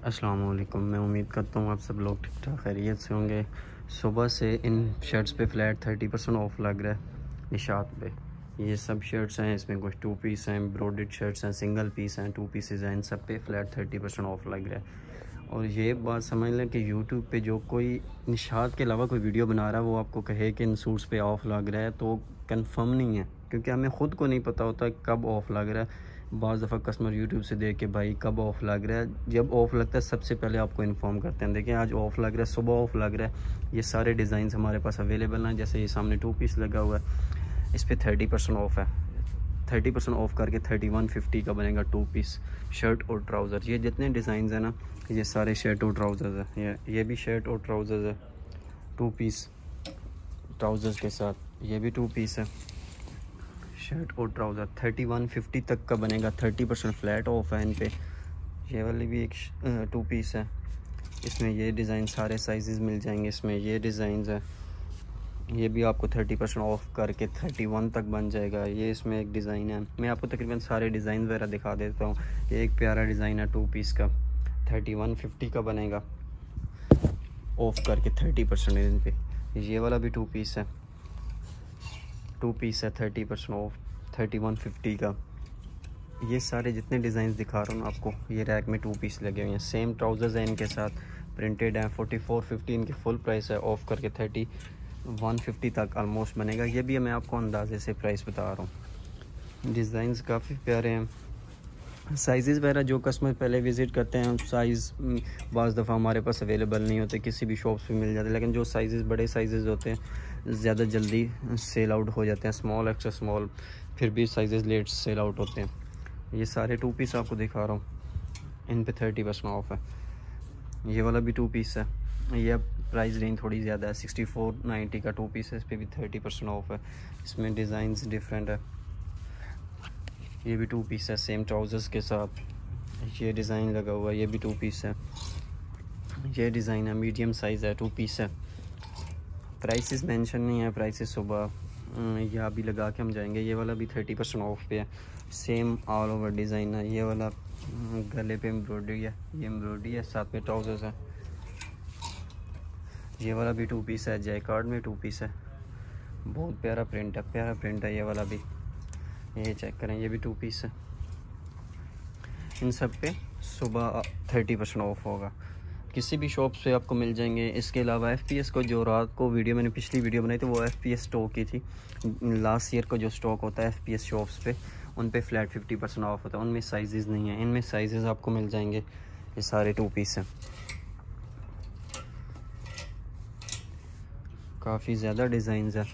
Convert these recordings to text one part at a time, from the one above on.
अस्सलाम वालेकुम मैं उम्मीद करता हूँ आप सब लोग ठीक ठाक खैरियत से होंगे। सुबह से इन शर्ट्स पे फ्लैट थर्टी परसेंट ऑफ़ लग रहा है निशात पे। ये सब शर्ट्स हैं, इसमें कुछ टू पीस हैं ब्रॉडेड शर्ट्स हैं सिंगल पीस हैं टू पीसेज हैं, इन सब पे फ्लैट थर्टी परसेंट ऑफ़ लग रहा है। और ये बात समझ लें कि यूट्यूब पे जो कोई निशात के अलावा कोई वीडियो बना रहा है, वो आपको कहे कि इन सूट्स पे ऑफ़ लग रहा है तो कंफर्म नहीं है, क्योंकि हमें ख़ुद को नहीं पता होता कब ऑफ़ लग रहा है। बज़ दफ़ा कस्टमर यूट्यूब से देख के भाई कब ऑफ़ लग रहा है। जब ऑफ़ लगता है, सबसे पहले आपको इन्फॉर्म करते हैं। देखिए, आज ऑफ़ लग रहा है, सुबह ऑफ़ लग रहा है। ये सारे डिज़ाइन हमारे पास अवेलेबल हैं। जैसे ये सामने टू पीस लगा हुआ है। इस पर थर्टी परसेंट ऑफ़ है। थर्टी परसेंट ऑफ़ करके थर्टी वन फिफ्टी का बनेगा टू पीस शर्ट और ट्राउज़र ये जितने डिज़ाइन हैं ना, ये सारे शर्ट और ट्राउज़र्स है। ये ये भी शर्ट और ट्राउज़र्स है। टू पीस ट्राउज़र्स के साथ। ये भी टू पीस है। शर्ट और ट्राउज़र थर्टी वन फिफ्टी तक का बनेगा. थर्टी परसेंट फ्लैट ऑफ़ है इन पे. ये वाली भी एक टू पीस है. इसमें ये डिज़ाइन सारे साइजेस मिल जाएँगे. इसमें ये डिज़ाइन है. ये भी आपको थर्टी परसेंट ऑफ़ करके थर्टी वन तक बन जाएगा. ये इसमें एक डिज़ाइन है. मैं आपको तकरीबन सारे डिज़ाइन वगैरह दिखा देता हूँ. ये एक प्यारा डिज़ाइन है टू पीस का. थर्टी वन फिफ्टी का बनेगा. ऑफ़ करके थर्टी परसेंट इन पे ये वाला भी टू पीस है. टू पीस है thirty percent off thirty one fifty का। ये सारे जितने डिज़ाइन दिखा रहा हूँ आपको, ये रैक में टू पीस लगे हुए हैं। सेम ट्राउज़र्स हैं इनके साथ प्रिंटेड हैं फोर्टी फोर फिफ्टी इनकी फुल प्राइस है ऑफ़ करके थर्टी वन फिफ्टी तक आलमोस्ट बनेगा। ये भी मैं आपको अंदाजे से प्राइस बता रहा हूँ। डिज़ाइंस काफ़ी प्यारे हैं। साइज़ वगैरह जो कस्टमर पहले विज़िट करते हैं साइज़ बज़ दफ़ा हमारे पास अवेलेबल नहीं होते, किसी भी शॉप्स पे मिल जाते, लेकिन जो साइज़ बड़े साइज़ होते हैं ज़्यादा जल्दी सेल आउट हो जाते हैं स्मॉल एक्स्ट्रा स्मॉल फिर भी साइज़ लेट सेल आउट होते हैं। ये सारे टू पीस आपको दिखा रहा हूँ। इन पे थर्टी परसेंट ऑफ़ है। ये वाला भी टू पीस है। ये प्राइस रेंज थोड़ी ज़्यादा है सिक्सटी फोर नाइन्टी का टू पीस है, इस पर भी थर्टी परसेंट ऑफ़ है। इसमें डिज़ाइन डिफरेंट है। ये भी टू पीस है सेम ट्राउज़र्स के साथ। ये डिज़ाइन लगा हुआ है, ये भी टू पीस है। ये डिज़ाइन है मीडियम साइज़ है टू पीस है। प्राइसेस मेंशन नहीं है प्राइसेस सुबह यह अभी लगा के हम जाएँगे। ये वाला भी थर्टी परसेंट ऑफ़ पे है। सेम ऑल ओवर डिज़ाइन है। ये वाला गले पे एम्ब्रॉयडरी है। ये एम्ब्रॉयडरी है, साथ में ट्राउज़र्स है। ये वाला भी टू पीस है। जैकार्ड में टू पीस है। बहुत प्यारा प्रिंट है, प्यारा प्रिंट है ये वाला भी। ये चेक करें, ये भी टू पीस है। इन सब पे सुबह थर्टी परसेंट ऑफ़ होगा। किसी भी शॉप से आपको मिल जाएँगे। इसके अलावा एफ़ पी एस को जो रात को वीडियो मैंने पिछली वीडियो बनाई थी, वो एफ़ पी एस स्टॉक की थी। लास्ट ईयर का जो स्टॉक होता है एफ़ पी शॉप्स पे, उन पे फ्लैट फिफ्टी परसेंट ऑफ़ होता है। उनमें साइजेस नहीं है। इनमें साइजेस आपको मिल जाएँगे, ये सारे टू पीस हैं। काफ़ी ज़्यादा डिज़ाइन है।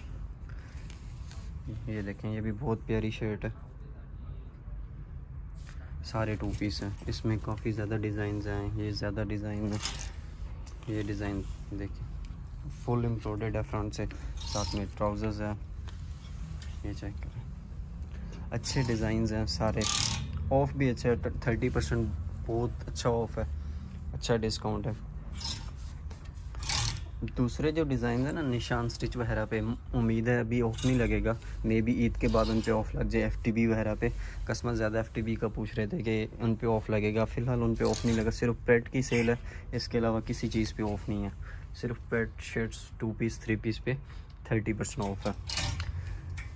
ये देखें, ये भी बहुत प्यारी शर्ट है। सारे टू पीस हैं। इसमें काफ़ी ज़्यादा डिज़ाइन हैं। ये ज़्यादा डिज़ाइन है। ये डिज़ाइन देखिए। फुल इम्प्रोडेड है फ्रंट से। साथ में ट्राउज़र्स है। ये चेक करें। अच्छे डिज़ाइन हैं सारे। ऑफ़ भी अच्छा है। थर्टी परसेंट बहुत अच्छा ऑफ़ है। अच्छा डिस्काउंट है। दूसरे जो डिज़ाइन है ना, निशान स्टिच वगैरह पे उम्मीद है अभी ऑफ़ नहीं लगेगा. मे बी ईद के बाद उन पे ऑफ़ लग जाए एफ़ टी बी वगैरह पे. कस्टमर ज़्यादा एफ़ टी बी का पूछ रहे थे कि उन पे ऑफ़ लगेगा. फ़िलहाल उन पे ऑफ़ नहीं लगा. सिर्फ़ पेट की सेल है. इसके अलावा किसी चीज़ पे ऑफ़ नहीं है. सिर्फ़ pant shirts two piece three piece पे थर्टी परसेंट ऑफ़ है.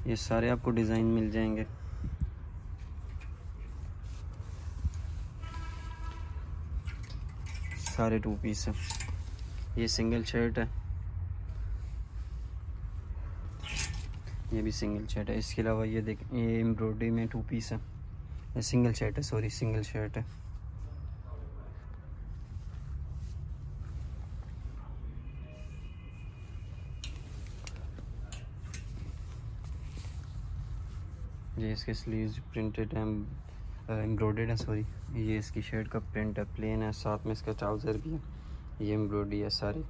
ये सारे आपको डिज़ाइन मिल जाएँगे. सारे टू पीस हैं. ये सिंगल शर्ट है। ये भी सिंगल शर्ट है। इसके अलावा ये देख, ये एम्ब्रॉयडरी में टू पीस है। ये सिंगल शर्ट है सॉरी सिंगल शर्ट है। ये इसके स्लीव्स प्रिंटेड हैं एम्ब्रॉयडर्ड है सॉरी ये इसकी शर्ट का प्रिंट है प्लेन है, साथ में इसका ट्राउज़र भी है। ये एम्ब्रॉयडरी है सारी।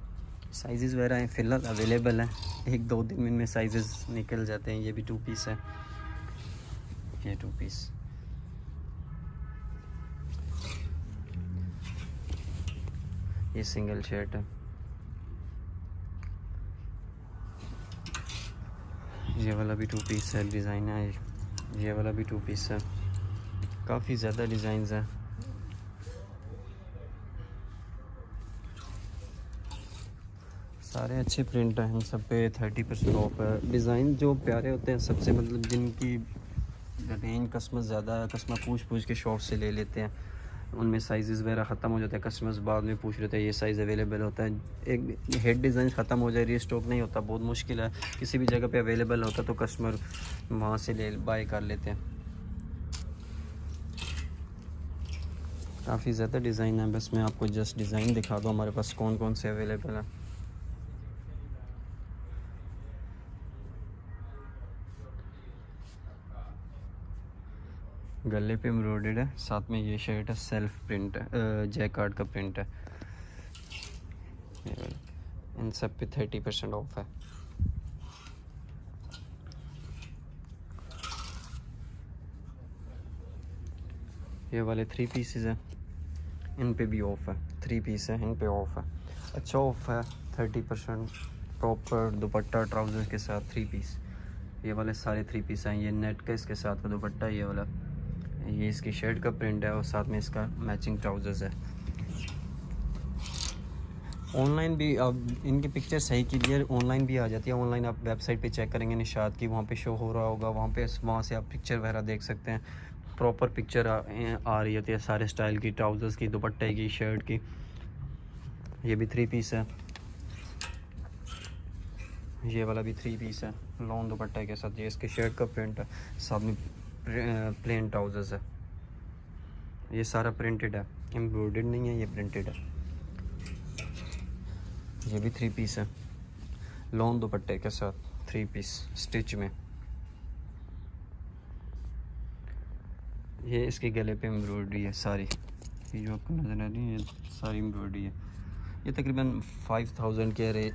साइज़ वगैरह हैं, फ़िलहाल अवेलेबल हैं। एक दो दिन में इनमें साइज़ निकल जाते हैं। ये भी टू पीस है। ये टू पीस ये सिंगल शर्ट है। ये वाला भी टू पीस है। डिज़ाइन है। ये वाला भी टू पीस है। काफ़ी ज़्यादा डिज़ाइन है। सारे अच्छे प्रिंट हैं, सब पे थर्टी परसेंट ऑफ़ है। डिज़ाइन जो प्यारे होते हैं, सबसे मतलब जिनकी रेंज कस्टमर ज़्यादा है कस्टमर पूछ पूछ के शॉप से ले लेते हैं, उनमें साइज़ वगैरह ख़त्म हो जाते हैं। कस्टमर्स बाद में पूछ रहे थे, ये साइज़ अवेलेबल होता है? एक हेड डिज़ाइन ख़त्म हो जाए रीस्टॉक नहीं होता, बहुत मुश्किल है। किसी भी जगह पे अवेलेबल होता तो कस्टमर वहाँ से ले बाय कर लेते हैं। काफ़ी ज़्यादा डिज़ाइन है। बस मैं आपको जस्ट डिज़ाइन दिखा दूँ, हमारे पास कौन कौन से अवेलेबल हैं। गले पे एम्ब्रॉयड है, साथ में ये शर्ट है सेल्फ प्रिंट है जैक कार्ड का प्रिंट है। इन सब पे थर्टी परसेंट ऑफ़ है। ये वाले थ्री पीसेस हैं। इन पे भी ऑफ़ है। थ्री पीस है, इन पे ऑफ़ है। अच्छा ऑफ़ है thirty percent proper dupatta trouser के साथ थ्री पीस ये वाले सारे थ्री पीस हैं। ये नेट का इसके साथ दुपट्टा, ये वाला ये इसकी शर्ट का प्रिंट है और साथ में इसका मैचिंग ट्राउज़र्स है। ऑनलाइन भी अब इनकी पिक्चर सही कीजिए ऑनलाइन भी आ जाती है। ऑनलाइन आप वेबसाइट पे चेक करेंगे निशात की वहाँ पे शो हो रहा होगा। वहाँ पे वहाँ से आप पिक्चर वगैरह देख सकते हैं। प्रॉपर पिक्चर आ, आ रही होती है सारे स्टाइल की ट्राउज़र्स की दुपट्टे की शर्ट की। ये भी थ्री पीस है। ये वाला भी थ्री पीस है लॉन्ग दुपट्टे के साथ। ये इसके शर्ट का प्रिंट है। साथ में प्लेन ट्राउजर्स है। ये सारा प्रिंटेड है। एम्ब्रॉयड नहीं है ये प्रिंटेड है। ये भी थ्री पीस है। लॉन्ग दुपट्टे के साथ थ्री पीस स्टिच में। ये इसके गले पे एम्ब्रॉयडरी है सारी। ये जो आपको नज़र आ रही है ये सारी एम्ब्रॉयडरी है। ये तकरीबन फाइव थाउज़ेंड के रे, आ,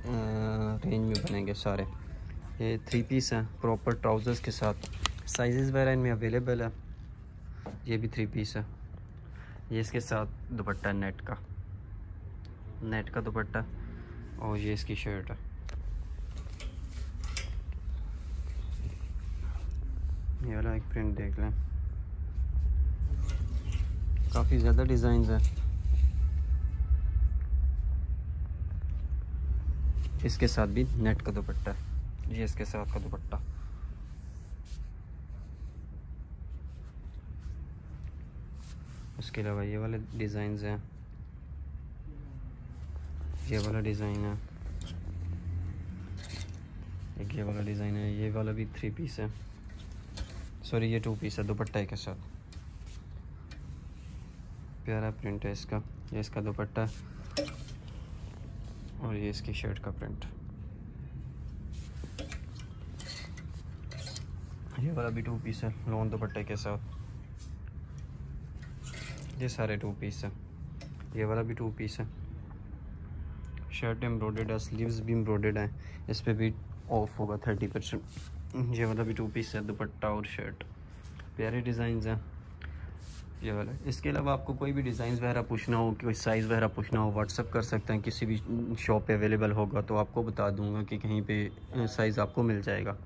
रेंज में बनेंगे सारे। ये थ्री पीस हैं प्रॉपर ट्राउज़र्स के साथ। साइजेस वगैरह इनमें अवेलेबल है। ये भी थ्री पीस है। ये इसके साथ दुपट्टा नेट का। नेट का दुपट्टा और ये इसकी शर्ट है। ये वाला एक प्रिंट देख लें। काफ़ी ज़्यादा डिज़ाइन है। इसके साथ भी नेट का दुपट्टा ये इसके साथ का दुपट्टा। उसके अलावा ये वाले डिज़ाइन हैं। ये वाला डिज़ाइन है। एक ये वाला डिज़ाइन है। ये वाला भी थ्री पीस है। सॉरी ये टू पीस है, दुपट्टा के साथ। प्यारा प्रिंट है इसका। ये इसका दुपट्टा और ये इसकी शर्ट का प्रिंट ये वाला भी टू पीस है लॉन्ग दुपट्टे के साथ। ये सारे टू पीस हैं। ये वाला भी टू पीस है। शर्ट एम्ब्रॉयड है स्लीव्स भी एम्ब्रॉयड हैं। इस पर भी ऑफ़ होगा थर्टी परसेंट ये वाला भी टू पीस है, दुपट्टा और शर्ट प्यारे डिज़ाइन हैं। ये वाला। इसके अलावा आपको कोई भी डिज़ाइन वगैरह पूछना हो, कोई साइज़ वगैरह पूछना हो व्हाट्सअप कर सकते हैं। किसी भी शॉप पे अवेलेबल होगा तो आपको बता दूँगा कि कहीं पे साइज़ आपको मिल जाएगा।